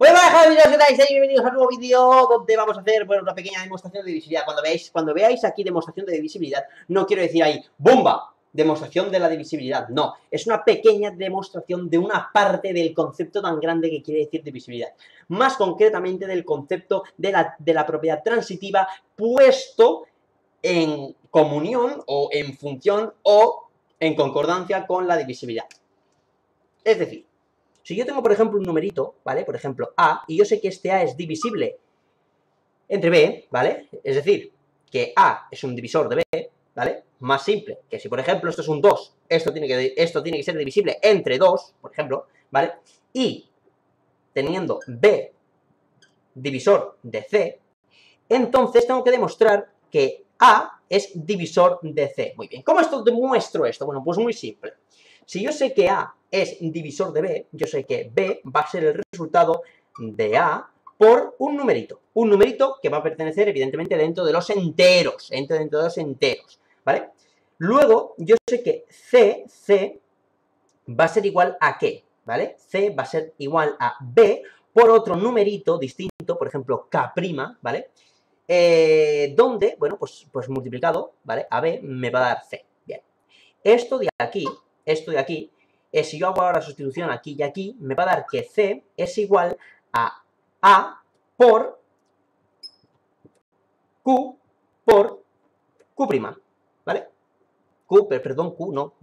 Hola, amigos, ¿qué tal? Bienvenidos a un nuevo vídeo donde vamos a hacer, bueno, una pequeña demostración de divisibilidad. Cuando veáis, cuando veáis aquí demostración de divisibilidad, no quiero decir ahí, ¡bomba! Demostración de la divisibilidad, no. Es una pequeña demostración de una parte del concepto tan grande que quiere decir divisibilidad. Más concretamente del concepto de la, de la propiedad transitiva puesto en comunión o en función o en concordancia con la divisibilidad. Es decir, si yo tengo, por ejemplo, un numerito, ¿vale? Por ejemplo, A, y yo sé que este A es divisible entre B, ¿vale? Es decir, que A es un divisor de B, ¿vale? Más simple, que si, por ejemplo, esto es un 2, esto tiene que, esto tiene que ser divisible entre 2, por ejemplo, ¿vale? Y teniendo B divisor de C, entonces tengo que demostrar que A es divisor de C. Muy bien, ¿cómo esto demuestro esto? Bueno, pues muy simple. Si yo sé que A es divisor de B, yo sé que B va a ser el resultado de A por un numerito. Un numerito que va a pertenecer, evidentemente, dentro de los enteros. Dentro, dentro de los enteros, ¿vale? Luego, yo sé que C, C, va a ser igual a qué, ¿vale? C va a ser igual a B por otro numerito distinto, por ejemplo, K', ¿vale? Eh, donde, bueno, pues, pues multiplicado, ¿vale? A B me va a dar C. Bien. Esto de aquí esto de aquí, es si yo hago ahora sustitución aquí y aquí, me va a dar que C es igual a A por Q por Q', ¿vale? Q, perdón, Q, no,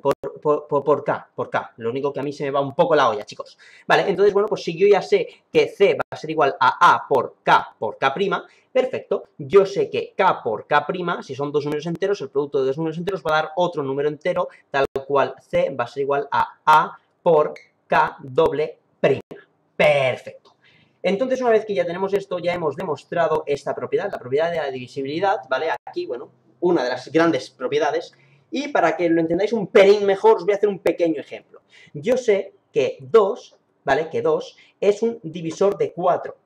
por, por, K, por K. Lo único que a mí se me va un poco la olla, chicos. Vale, entonces, bueno, pues si yo ya sé que C va a ser igual a A por K por K', perfecto. Yo sé que K por K', si son dos números enteros, el producto de dos números enteros va a dar otro número entero, tal cual C va a ser igual a A por K doble prima. Perfecto. Entonces, una vez que ya tenemos esto, ya hemos demostrado esta propiedad, la propiedad de la divisibilidad, ¿vale? Aquí, bueno, una de las grandes propiedades, y para que lo entendáis un pelín mejor, os voy a hacer un pequeño ejemplo. Yo sé que 2, ¿vale? Que 2 es un divisor de 4,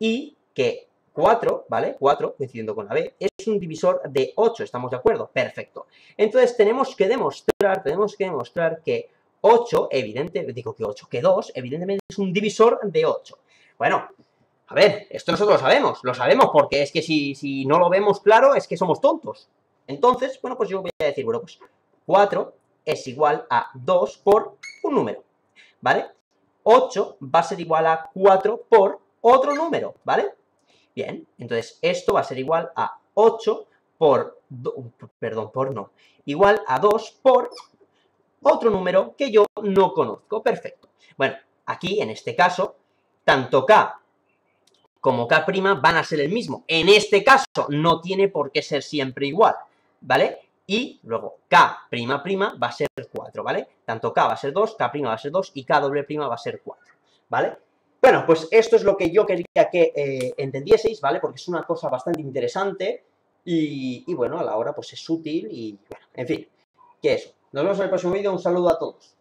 y que 4, ¿vale? 4, coincidiendo con la B, es un divisor de 8, ¿estamos de acuerdo? Perfecto. Entonces tenemos que demostrar, tenemos que demostrar que 8, evidente, digo que 8, que 2, evidentemente es un divisor de 8. Bueno, a ver, esto nosotros lo sabemos, lo sabemos porque es que si, si no lo vemos claro es que somos tontos. Entonces, bueno, pues yo voy a decir, bueno, pues 4 es igual a 2 por un número, ¿vale? 8 va a ser igual a 4 por otro número, ¿vale? Bien, entonces esto va a ser igual a 8 por, perdón, por no, igual a 2 por otro número que yo no conozco. Perfecto. Bueno, aquí, en este caso, tanto K como K' van a ser el mismo. En este caso, no tiene por qué ser siempre igual, ¿vale? Y luego K'' va a ser 4, ¿vale? Tanto K va a ser 2, K' va a ser 2 y K doble prima va a ser 4, ¿vale? Bueno, pues esto es lo que yo quería que eh, entendieseis, ¿vale? Porque es una cosa bastante interesante y, y, bueno, a la hora pues es útil y, bueno, en fin, que eso. Nos vemos en el próximo vídeo, un saludo a todos.